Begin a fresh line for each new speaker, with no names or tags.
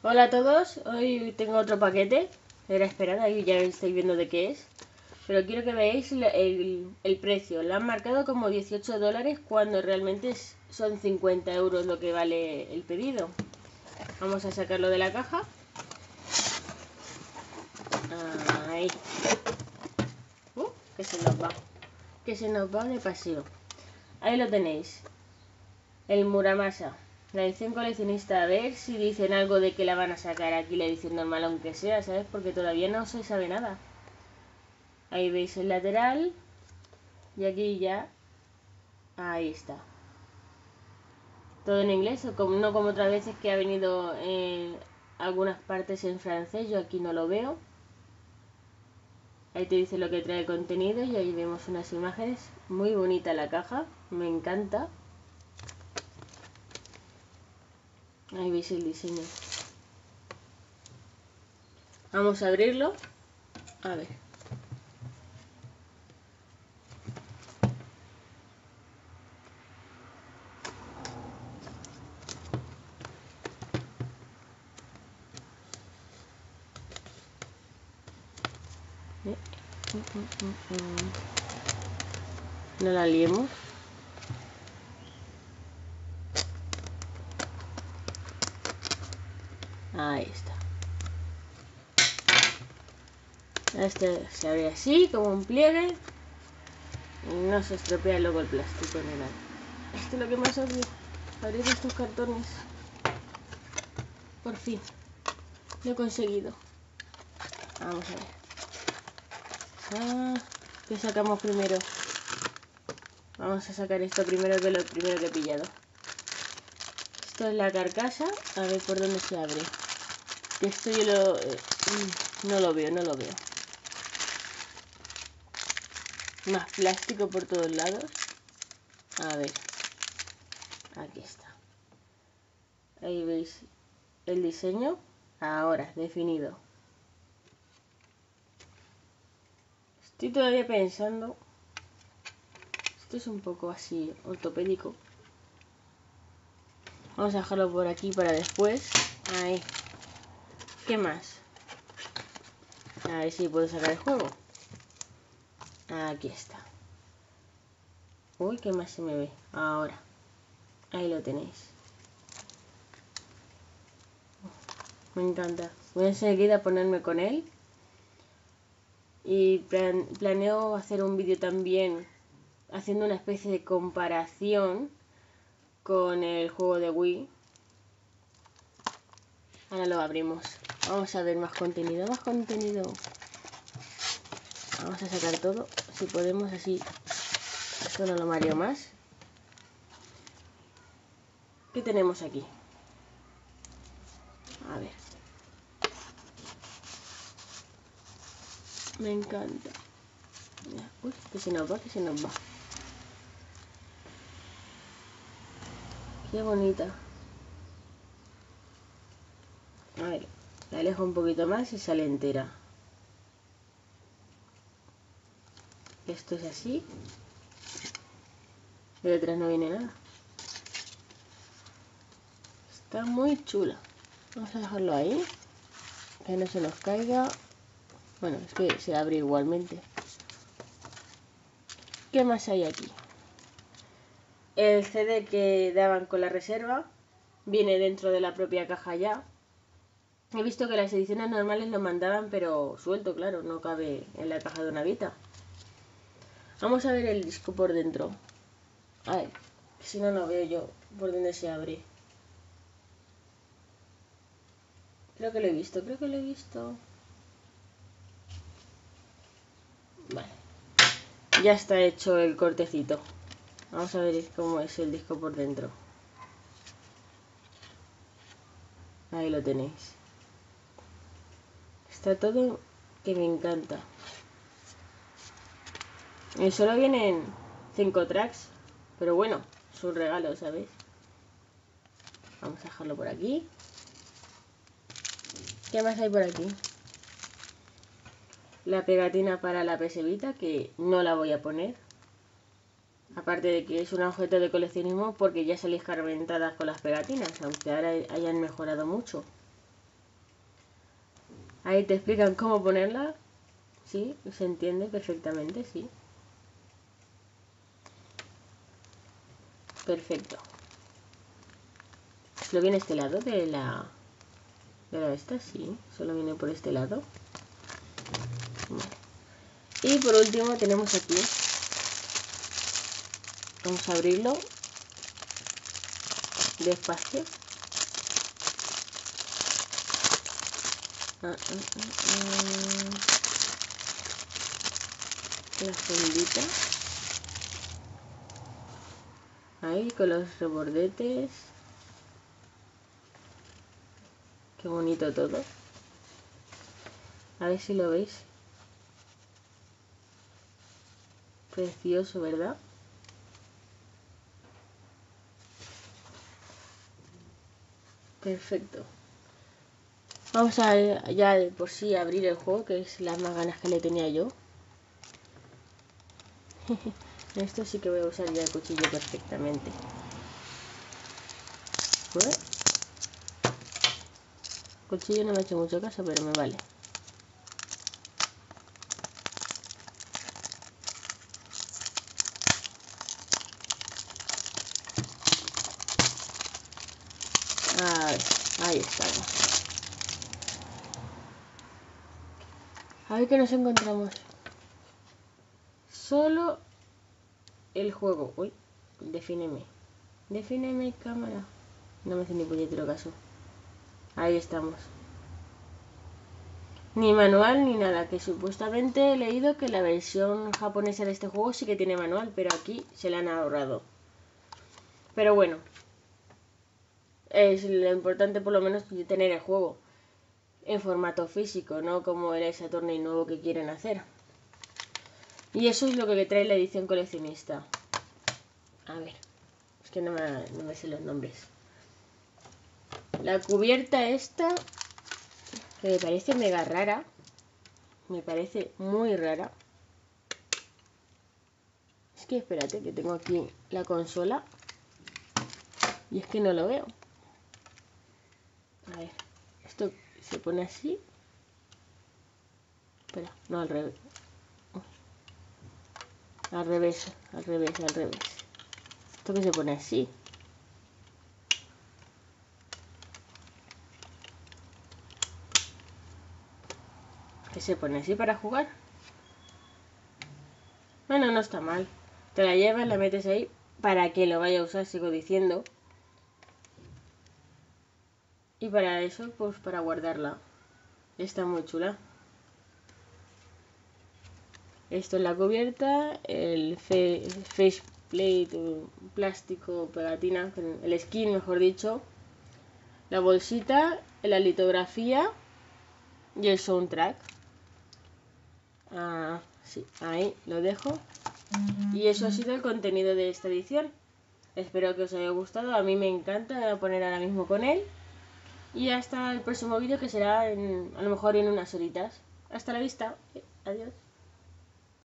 Hola a todos, hoy tengo otro paquete, era esperada y ya estáis viendo de qué es. Pero quiero que veáis el, el, precio, lo han marcado como 18 dólares cuando realmente son 50 euros lo que vale el pedido. Vamos a sacarlo de la caja. Ahí. Uh, que se nos va. Que se nos va de paseo. Ahí lo tenéis. El Muramasa. La edición coleccionista. A ver si dicen algo de que la van a sacar aquí la edición normal, aunque sea, ¿sabes? Porque todavía no se sabe nada. Ahí veis el lateral. Y aquí ya. Ahí está. Todo en inglés, como, no como otras veces que ha venido en algunas partes en francés. Yo aquí no lo veo. Ahí te dice lo que trae contenido y ahí vemos unas imágenes. Muy bonita la caja, me encanta. Ahí veis el diseño. Vamos a abrirlo. A ver. No la liemos. Ahí está. Este se abre así, como un pliegue. Y no se estropea luego el plástico ni nada. Esto es lo que más odio. Abrir estos cartones. Por fin. Lo he conseguido. Vamos a ver. Ah, ¿Qué sacamos primero? Vamos a sacar esto primero que lo primero que he pillado. Esto es la carcasa. A ver por dónde se abre. Esto yo lo... Eh, mm, no lo veo, no lo veo. Más plástico por todos lados. A ver. Aquí está. Ahí veis el diseño. Ahora, definido. Estoy todavía pensando. Esto es un poco así ortopédico. Vamos a dejarlo por aquí para después. Ahí. ¿Qué más? A ver si puedo sacar el juego. Aquí está. Uy, ¿qué más se me ve? Ahora. Ahí lo tenéis. Me encanta. Voy a enseguida a ponerme con él. Y plan planeo hacer un vídeo también haciendo una especie de comparación con el juego de Wii. Ahora lo abrimos. Vamos a ver más contenido, más contenido. Vamos a sacar todo, si podemos así. Esto no lo mario más. ¿Qué tenemos aquí? A ver. Me encanta. Uy, que se nos va, que se nos va. Qué bonita. A ver, la alejo un poquito más y sale entera. Esto es así. De detrás no viene nada. Está muy chula. Vamos a dejarlo ahí. Que no se nos caiga. Bueno, es que se abre igualmente. ¿Qué más hay aquí? El CD que daban con la reserva viene dentro de la propia caja ya. He visto que las ediciones normales lo mandaban, pero suelto, claro, no cabe en la caja de una vita. Vamos a ver el disco por dentro. A ver, si no, no veo yo por dónde se abre. Creo que lo he visto, creo que lo he visto. Vale. Ya está hecho el cortecito. Vamos a ver cómo es el disco por dentro. Ahí lo tenéis. Está todo que me encanta. Y solo vienen 5 tracks. Pero bueno, es un regalo, ¿sabéis? Vamos a dejarlo por aquí. ¿Qué más hay por aquí? La pegatina para la PS Vita, que no la voy a poner. Aparte de que es un objeto de coleccionismo porque ya salís carmentadas con las pegatinas, aunque ahora hayan mejorado mucho. Ahí te explican cómo ponerla. Sí, se entiende perfectamente, sí. Perfecto. ¿Solo viene este lado de la... de la esta? Sí, solo viene por este lado. Y por último tenemos aquí. Vamos a abrirlo. Despacio. Ah, ah, ah, la fundita. Ahí con los rebordetes. Qué bonito todo. A ver si lo veis. Precioso, ¿verdad? Perfecto. Vamos a ya por sí abrir el juego, que es las más ganas que le tenía yo. Esto sí que voy a usar ya el cuchillo perfectamente. El cuchillo no me ha hecho mucho caso, pero me vale. A ver, ahí estamos. A ver qué nos encontramos. Solo el juego. Uy, defíneme. Defíneme cámara. No me hace ni puñetero caso. Ahí estamos. Ni manual ni nada, que supuestamente he leído que la versión japonesa de este juego sí que tiene manual, pero aquí se la han ahorrado. Pero bueno, es lo importante por lo menos tener el juego en formato físico, no como el Saturn nuevo que quieren hacer. Y eso es lo que trae la edición coleccionista. A ver, es que no me, no me sé los nombres. La cubierta esta, me parece mega rara, me parece muy rara. Es que espérate, que tengo aquí la consola. Y es que no lo veo. A ver, esto se pone así. Espera, no al revés. Al revés, al revés, al revés. Esto que se pone así. Que se pone así para jugar. Bueno, no está mal. Te la llevas, la metes ahí para que lo vaya a usar, sigo diciendo. Y para eso, pues para guardarla. Está muy chula. Esto es la cubierta, el face plate, plástico, pegatina, el skin mejor dicho, la bolsita, la litografía y el soundtrack. Ah, sí, ahí lo dejo. Y eso ha sido el contenido de esta edición. Espero que os haya gustado. A mí me encanta, voy a poner ahora mismo con él. Y hasta el próximo vídeo que será en, a lo mejor en unas horitas. Hasta la vista. Adiós.